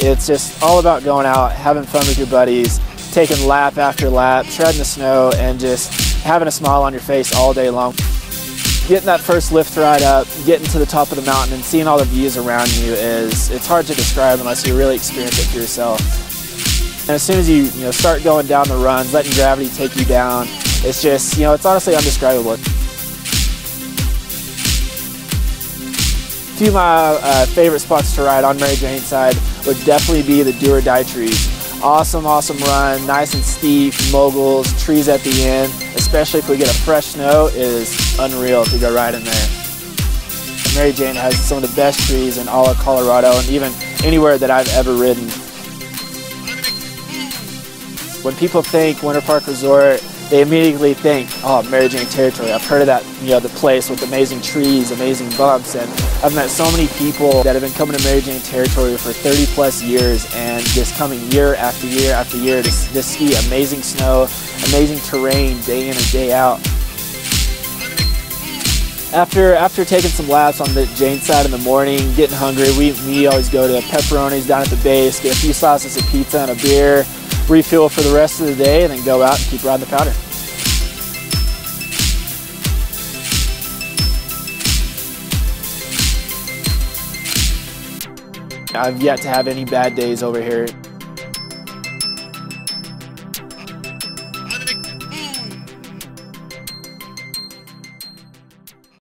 It's just all about going out, having fun with your buddies, taking lap after lap, treading the snow, and just having a smile on your face all day long. Getting that first lift ride up, getting to the top of the mountain, and seeing all the views around you is, it's hard to describe unless you really experience it for yourself. And as soon as you, you know, start going down the runs, letting gravity take you down, it's just, you know, it's honestly undescribable. Few of my uh, favorite spots to ride on Mary Jane side would definitely be the do or die trees. Awesome, awesome run, nice and steep, moguls, trees at the end, especially if we get a fresh snow, is unreal to go ride in there. Mary Jane has some of the best trees in all of Colorado and even anywhere that I've ever ridden. When people think Winter Park Resort, they immediately think, oh, Mary Jane Territory. I've heard of that, you know, the place with amazing trees, amazing bumps, and I've met so many people that have been coming to Mary Jane Territory for 30 plus years and just coming year after year after year to, to ski amazing snow, amazing terrain day in and day out. After after taking some laps on the Jane side in the morning, getting hungry, we, we always go to Pepperoni's down at the base, get a few slices of pizza and a beer, refuel for the rest of the day, and then go out and keep riding the powder. I've yet to have any bad days over here.